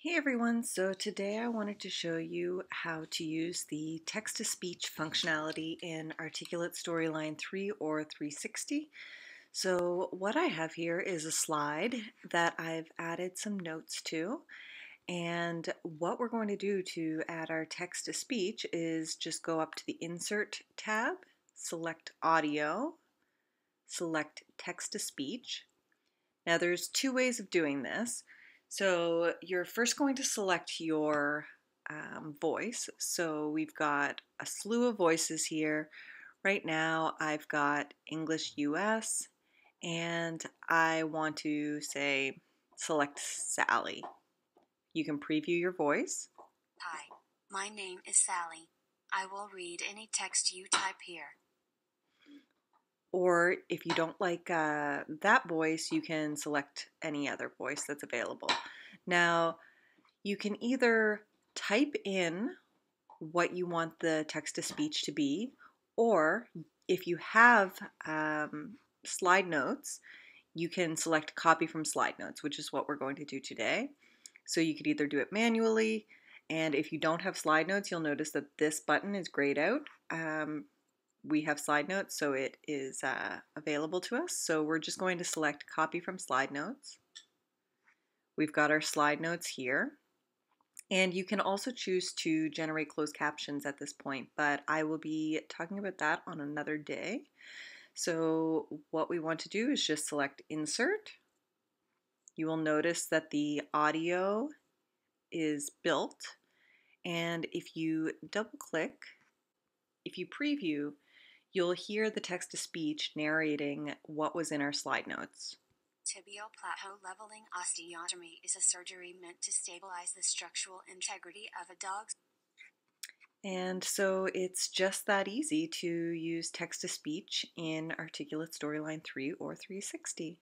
Hey everyone, so today I wanted to show you how to use the text-to-speech functionality in Articulate Storyline 3 or 360. So what I have here is a slide that I've added some notes to and what we're going to do to add our text-to-speech is just go up to the Insert tab, select Audio, select Text-to-Speech. Now there's two ways of doing this. So you're first going to select your um, voice. So we've got a slew of voices here. Right now I've got English US and I want to say select Sally. You can preview your voice. Hi, my name is Sally. I will read any text you type here. Or if you don't like uh, that voice, you can select any other voice that's available. Now, you can either type in what you want the text to speech to be, or if you have um, slide notes, you can select copy from slide notes, which is what we're going to do today. So you could either do it manually, and if you don't have slide notes, you'll notice that this button is grayed out. Um, we have slide notes, so it is uh, available to us. So we're just going to select copy from slide notes. We've got our slide notes here. And you can also choose to generate closed captions at this point, but I will be talking about that on another day. So what we want to do is just select insert. You will notice that the audio is built. And if you double click, if you preview, you'll hear the text to speech narrating what was in our slide notes. Tibial plateau leveling osteotomy is a surgery meant to stabilize the structural integrity of a dog's. And so it's just that easy to use text to speech in Articulate Storyline 3 or 360.